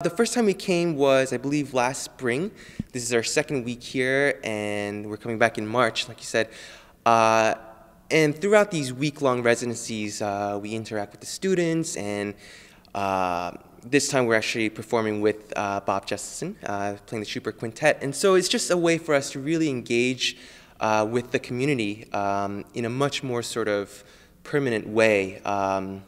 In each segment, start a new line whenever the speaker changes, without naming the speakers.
The first time we came was, I believe, last spring. This is our second week here, and we're coming back in March, like you said. Uh, and throughout these week-long residencies, uh, we interact with the students, and uh, this time we're actually performing with uh, Bob Jesselson, uh, playing the Schubert Quintet. And so it's just a way for us to really engage uh, with the community um, in a much more sort of permanent way. Um,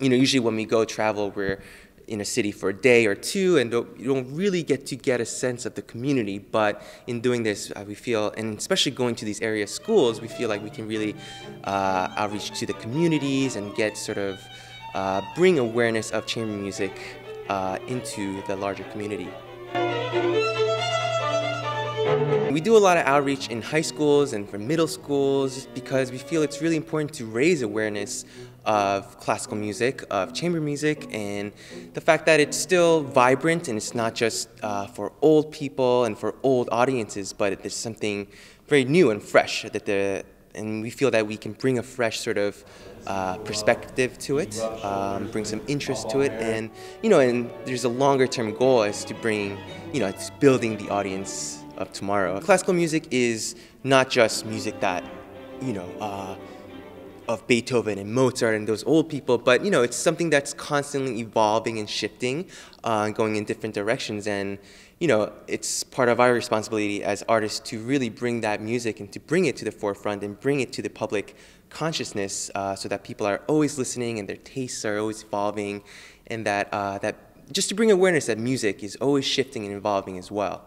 you know, usually when we go travel, we're in a city for a day or two and don't, you don't really get to get a sense of the community. But in doing this, uh, we feel, and especially going to these area schools, we feel like we can really uh, outreach to the communities and get sort of uh, bring awareness of chamber music uh, into the larger community. We do a lot of outreach in high schools and for middle schools because we feel it's really important to raise awareness of classical music, of chamber music, and the fact that it's still vibrant and it's not just uh, for old people and for old audiences, but it's something very new and fresh that the and we feel that we can bring a fresh sort of uh, perspective to it, um, bring some interest to it, and you know, and there's a longer term goal is to bring, you know, it's building the audience of tomorrow. Classical music is not just music that, you know, uh, of Beethoven and Mozart and those old people, but you know, it's something that's constantly evolving and shifting, uh, going in different directions. And you know, it's part of our responsibility as artists to really bring that music and to bring it to the forefront and bring it to the public consciousness, uh, so that people are always listening and their tastes are always evolving, and that uh, that just to bring awareness that music is always shifting and evolving as well.